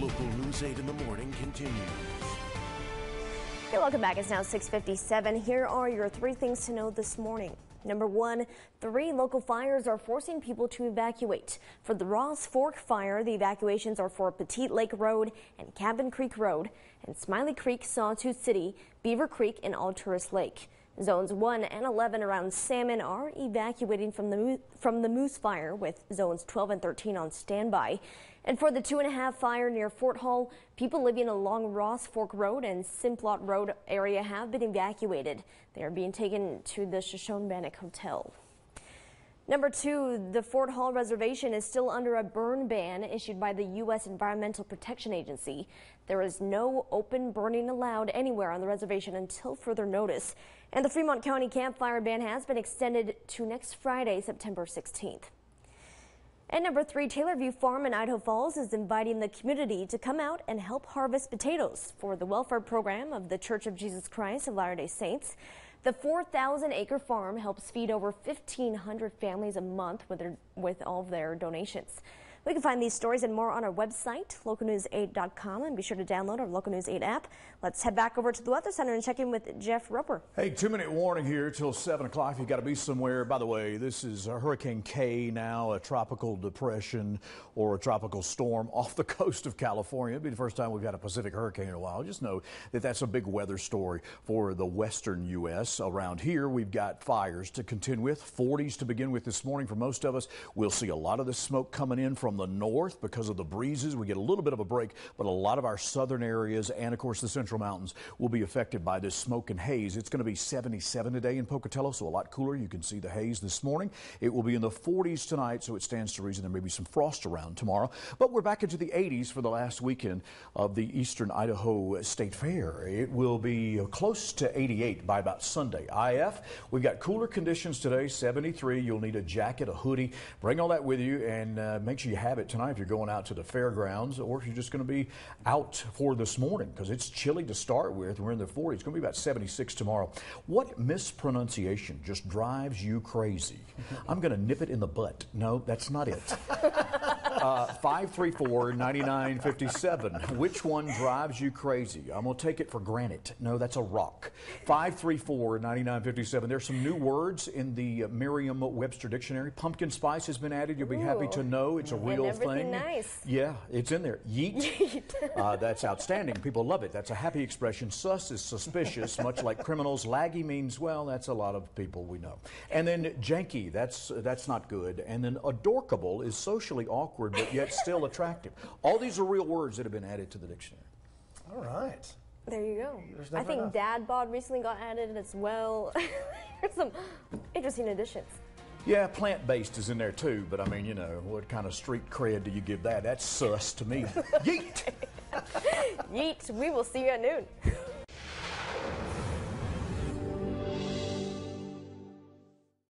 Local News 8 in the morning continues. Hey, welcome back. It's now 657. Here are your three things to know this morning. Number one, three local fires are forcing people to evacuate. For the Ross Fork fire, the evacuations are for Pettit Lake Road and Cabin Creek Road, and Smiley Creek, Sawtooth City, Beaver Creek, and Alturas Lake. Zones 1 and 11 around Salmon are evacuating from the, from the Moose Fire, with zones 12 and 13 on standby. And for the two and a half fire near Fort Hall, people living along Ross Fork Road and Simplot Road area have been evacuated. They are being taken to the Shoshone Bannock Hotel. Number two, the Fort Hall Reservation is still under a burn ban issued by the U.S. Environmental Protection Agency. There is no open burning allowed anywhere on the reservation until further notice. And the Fremont County campfire ban has been extended to next Friday, September 16th. And number three, Taylorview Farm in Idaho Falls is inviting the community to come out and help harvest potatoes for the welfare program of the Church of Jesus Christ of Latter-day Saints. The 4,000 acre farm helps feed over 1,500 families a month with, their, with all of their donations. We can find these stories and more on our website, localnews8.com, and be sure to download our Local News 8 app. Let's head back over to the Weather Center and check in with Jeff Roper. Hey, two minute warning here till 7 o'clock. You've got to be somewhere. By the way, this is a Hurricane Kay now, a tropical depression or a tropical storm off the coast of California. It'll be the first time we've got a Pacific hurricane in a while. Just know that that's a big weather story for the western U.S. Around here, we've got fires to contend with, 40s to begin with this morning for most of us. We'll see a lot of the smoke coming in from the north because of the breezes. We get a little bit of a break, but a lot of our southern areas and, of course, the central mountains will be affected by this smoke and haze. It's going to be 77 today in Pocatello, so a lot cooler. You can see the haze this morning. It will be in the 40s tonight, so it stands to reason there may be some frost around tomorrow. But we're back into the 80s for the last weekend of the Eastern Idaho State Fair. It will be close to 88 by about Sunday. IF, we've got cooler conditions today, 73. You'll need a jacket, a hoodie. Bring all that with you and uh, make sure you have it tonight if you're going out to the fairgrounds or if you're just going to be out for this morning because it's chilly to start with. We're in the 40s. It's going to be about 76 tomorrow. What mispronunciation just drives you crazy? I'm going to nip it in the butt. No, that's not it. Uh, 534 9957. Which one drives you crazy? I'm going to take it for granted. No, that's a rock. 534 9957. There's some new words in the Merriam Webster Dictionary. Pumpkin spice has been added. You'll be Ooh. happy to know it's a real thing. Nice. Yeah, it's in there. Yeet. Yeet. uh, that's outstanding. People love it. That's a happy expression. Sus is suspicious, much like criminals. Laggy means, well, that's a lot of people we know. And then janky, that's, that's not good. And then adorkable is socially awkward awkward, but yet still attractive. All these are real words that have been added to the dictionary. All right. There you go. I think enough. dad bod recently got added as well. There's some interesting additions. Yeah, plant based is in there too, but I mean, you know, what kind of street cred do you give that? That's sus to me. Yeet! Yeet. We will see you at noon.